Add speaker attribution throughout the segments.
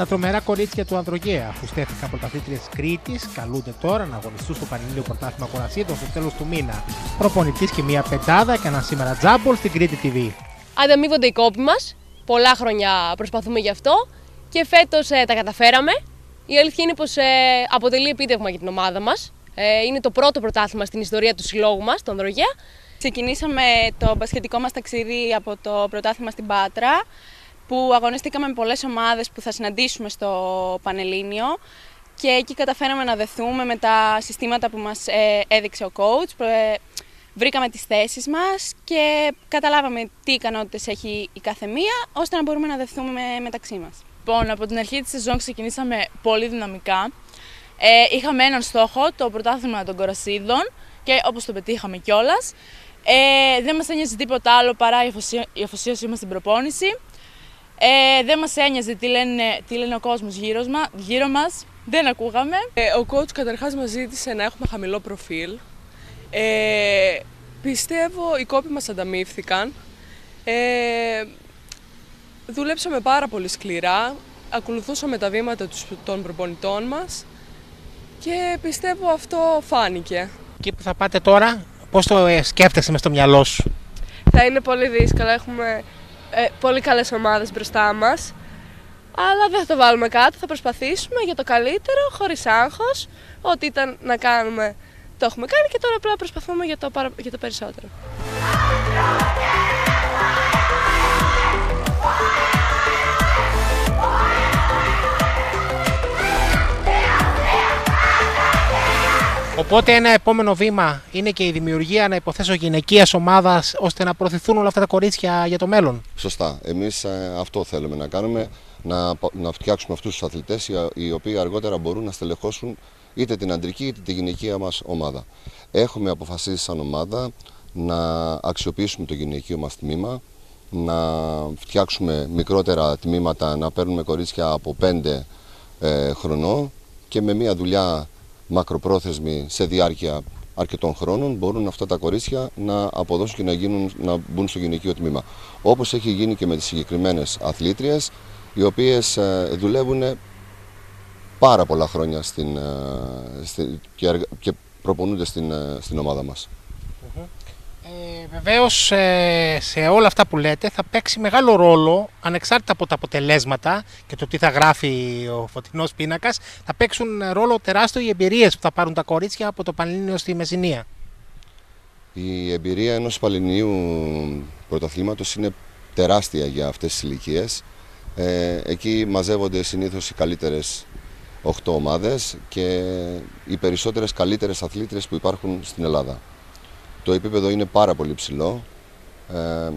Speaker 1: Τα τρομερά κορίτσια του Ανδρογέα, αφού στέφθηκαν πρωταθλήτριες Κρήτης, καλούνται τώρα να αγωνιστούν στο Πανελλήνιο Πρωτάθλημα Κορασίδων στο τέλος του μήνα. Προπονητής και μία πεντάδα έκαναν σήμερα τζάμπολ στην Κρήτη TV.
Speaker 2: Ανταμείβονται οι κόποι μας. Πολλά χρόνια προσπαθούμε γι' αυτό και φέτος ε, τα καταφέραμε. Η αλήθεια είναι πως ε, αποτελεί επίτευγμα για την ομάδα μας. Ε, είναι το πρώτο πρωτάθλημα στην ιστορία του συλλόγου μας, τον Ανδρογέα.
Speaker 3: Ξεκινήσαμε το μπασχετικό μας ταξίδι από το πρωτάθλημα στην Πάτρα που αγωνιστήκαμε με πολλές ομάδες που θα συναντήσουμε στο Πανελλήνιο και εκεί καταφέραμε να δεθούμε με τα συστήματα που μας ε, έδειξε ο coach. Ε, βρήκαμε τις θέσεις μας και καταλάβαμε τι ικανότητες έχει η κάθε μία, ώστε να μπορούμε να δεθούμε μεταξύ μας.
Speaker 4: Λοιπόν, από την αρχή της σεζόν ξεκινήσαμε πολύ δυναμικά. Ε, είχαμε έναν στόχο, το πρωτάθλημα των κορασίδων και όπως το πετύχαμε κιόλας. Ε, δεν μας ένοιαζε τίποτα άλλο παρά η αφοσίωσή μας στην προπόνηση. Ε, δεν μας ένοιαζε τι λένε, τι λένε ο κόσμος γύρω, μα, γύρω μας. Δεν ακούγαμε.
Speaker 5: Ε, ο coach καταρχάς μας ζήτησε να έχουμε χαμηλό προφίλ. Ε, πιστεύω οι κόποι μας ανταμείφθηκαν. Ε, δουλέψαμε πάρα πολύ σκληρά. Ακολουθούσαμε τα βήματα των προπονητών μας και πιστεύω αυτό φάνηκε.
Speaker 1: Εκεί που θα πάτε τώρα, πώς το ε, σκέφτεσαι μες στο μυαλό σου;
Speaker 5: Θα είναι πολύ δύσκολο, έχουμε ε, πολύ καλές ομάδες μπροστά μας. Αλλά δεν θα το βάλουμε κάτω, θα προσπαθήσουμε για το καλύτερο, χωρίς άγχος. Ό,τι ήταν να κάνουμε το έχουμε κάνει και τώρα απλά προσπαθούμε για το, για το περισσότερο.
Speaker 1: Οπότε ένα επόμενο βήμα είναι και η δημιουργία, να υποθέσω, γυναικείας ομάδας ώστε να προωθηθούν όλα αυτά τα κορίτσια για το μέλλον.
Speaker 6: Σωστά. Εμείς ε, αυτό θέλουμε να κάνουμε, να, να φτιάξουμε αυτούς τους αθλητές οι οποίοι αργότερα μπορούν να στελεχώσουν είτε την αντρική είτε τη γυναικεία μας ομάδα. Έχουμε αποφασίσει σαν ομάδα να αξιοποιήσουμε το γυναικείο μας τμήμα, να φτιάξουμε μικρότερα τμήματα, να παίρνουμε κορίτσια από 5 ε, χρονών και με μια δουλειά μακροπρόθεσμη σε διάρκεια αρκετών χρόνων μπορούν αυτά τα κορίτσια να αποδώσουν και να, γίνουν, να μπουν στο γυναικείο τμήμα. Όπως έχει γίνει και με τις συγκεκριμένες αθλήτριες, οι οποίες ε, δουλεύουν πάρα πολλά χρόνια στην, ε, και, και προπονούνται στην, ε, στην ομάδα μας.
Speaker 1: Ε, Βεβαίως σε όλα αυτά που λέτε θα παίξει μεγάλο ρόλο ανεξάρτητα από τα αποτελέσματα και το τι θα γράφει ο φωτεινός πίνακας. Θα παίξουν ρόλο τεράστιο οι εμπειρίες που θα πάρουν τα κορίτσια από το Πανελλήνιο στη Μεζινία.
Speaker 6: Η εμπειρία ενός Πανελληνίου πρωταθλήματος είναι τεράστια για αυτές τις ηλικίες. Ε, εκεί μαζεύονται συνήθως οι καλύτερες 8 ομάδες και οι περισσότερες καλύτερες αθλήτρες που υπάρχουν στην Ελλάδα. Το επίπεδο είναι πάρα πολύ ψηλό. Ε,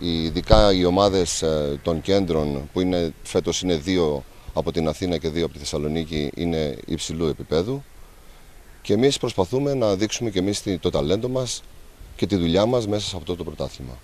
Speaker 6: ειδικά οι ομάδες ε, των κέντρων που είναι, φέτος είναι δύο από την Αθήνα και δύο από τη Θεσσαλονίκη είναι υψηλού επίπεδου και εμείς προσπαθούμε να δείξουμε και εμείς το ταλέντο μας και τη δουλειά μας μέσα σε αυτό το πρωτάθλημα.